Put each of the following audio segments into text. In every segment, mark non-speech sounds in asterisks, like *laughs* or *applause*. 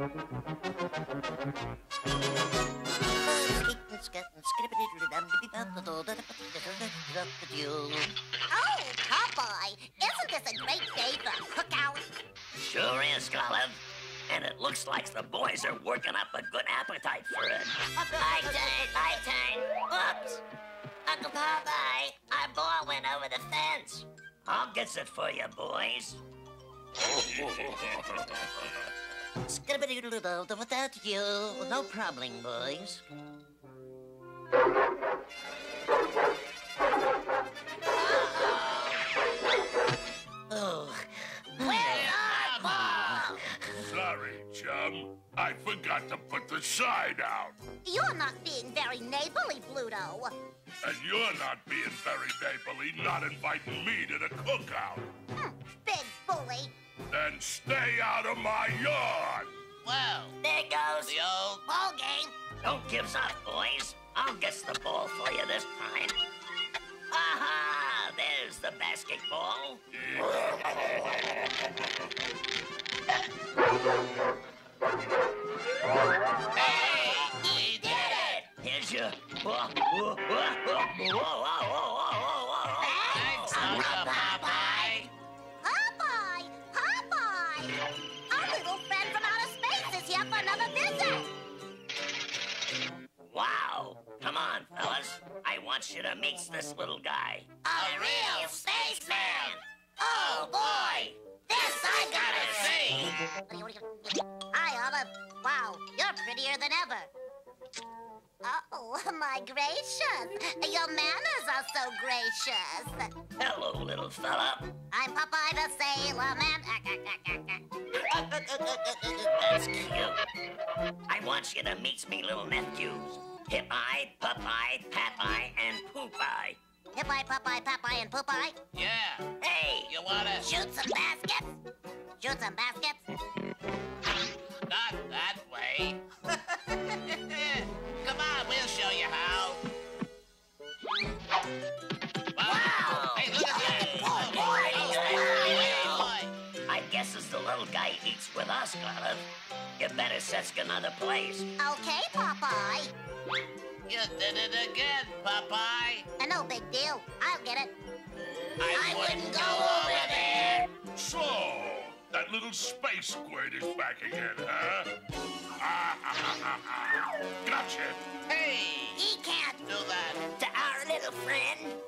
Oh, Popeye, isn't this a great day for a cookout? Sure is, Olive. And it looks like the boys are working up a good appetite for it. My turn, my turn. Oops. Uncle Popeye, our ball went over the fence. I'll get it for you, boys. *laughs* Without you, no problem, boys. Oh? Sorry, chum. I forgot to put the sign out. You're not being very neighborly, Bluto. And you're not being very neighborly, not inviting me to the cookout. Hmm, bully. Then stay out of my yard. Well, there goes the old ball game. Don't give up, boys. I'll get the ball for you this time. Aha! There's the basketball. hey, we did it! Here's your... Whoa, whoa, whoa, whoa, whoa, whoa. Here for another visit. Wow! Come on, fellas. I want you to meet this little guy. A real spaceman! Oh, boy! This I gotta see! Hi, Olive. Wow, you're prettier than ever. Oh, *laughs* my gracious. Your manners are so gracious. Hello, little fella. I'm Popeye the Sailor Man. *laughs* That's cute. I want you to meet me little nephews. Hip-Eye, Pup-Eye, Pap-Eye, and Poop-Eye. Hip-Eye, Popeye, Popeye, and Poop-Eye. Yeah, Hey! you wanna Shoot some baskets. Shoot some baskets. Not that way. *laughs* Come on, we'll show you how. Guess as little guy eats with us, Olive, you better set another place. Okay, Popeye. You did it again, Popeye. Uh, no big deal. I'll get it. I, wouldn't go over there. So, that little space squid is back again, huh? *laughs* gotcha. Hey, He can't. do that. To our little friend.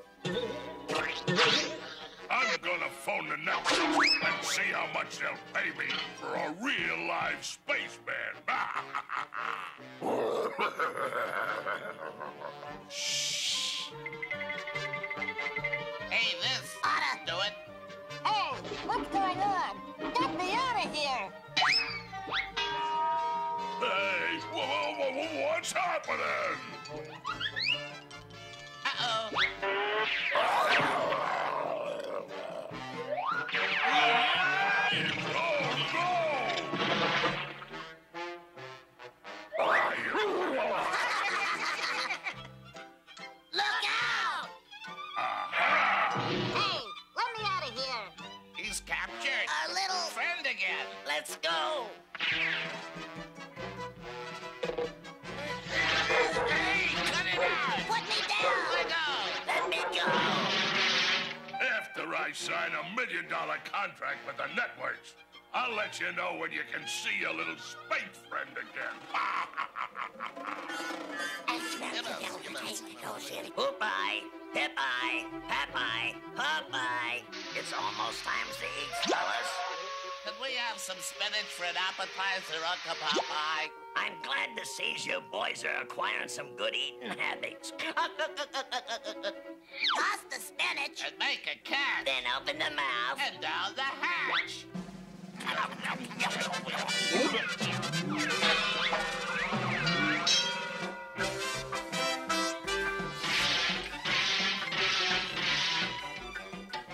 See how much they'll pay me for a real live spaceman. *laughs* Shh. Hey, this Oughta. do it. Hey, what's going on? Get me out of here. Hey, whoa, whoa, whoa, whoa, what's happening? Uh-oh. Look out! Uh-huh. Hey, let me out of here. He's captured. Our little... Friend again. Let's go. Hey, cut it out. Put me down. Let go. Let me go. After I sign a million dollar contract with the networks, I'll let you know when you can see your little space friend again. Poop-Eye, Hip-Eye, It's almost time to eat, fellas. Could we have some spinach for an appetizer, Uncle Popeye? I'm glad to see you boys are acquiring some good eating habits. *laughs* Toss the spinach. And make a cat. then open the mouth. And down the hatch.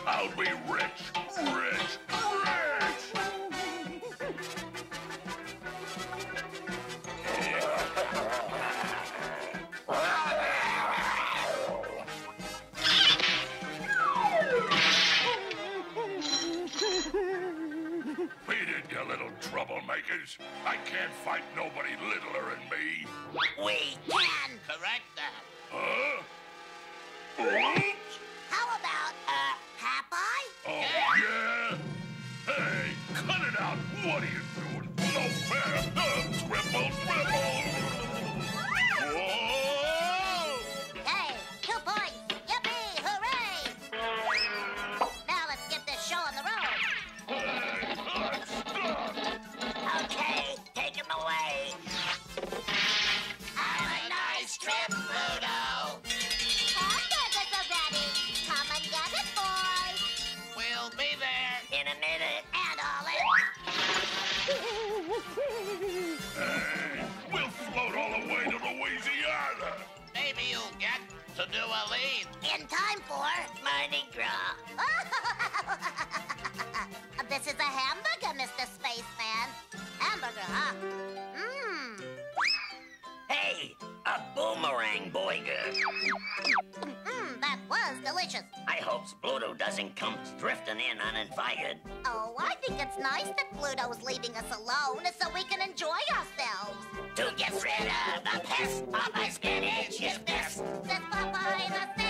I'll be rich, rich, fight nobody littler than me. We this is a hamburger, Mr. Spaceman. Hamburger, huh? Mmm. Hey, a boomerang boiger. Mmm, that was delicious. I hope Bluto doesn't come drifting in uninvited. Oh, I think it's nice that Bluto's leaving us alone so we can enjoy ourselves. To get rid of the pest, Popeye spinach is best. Says Popeye the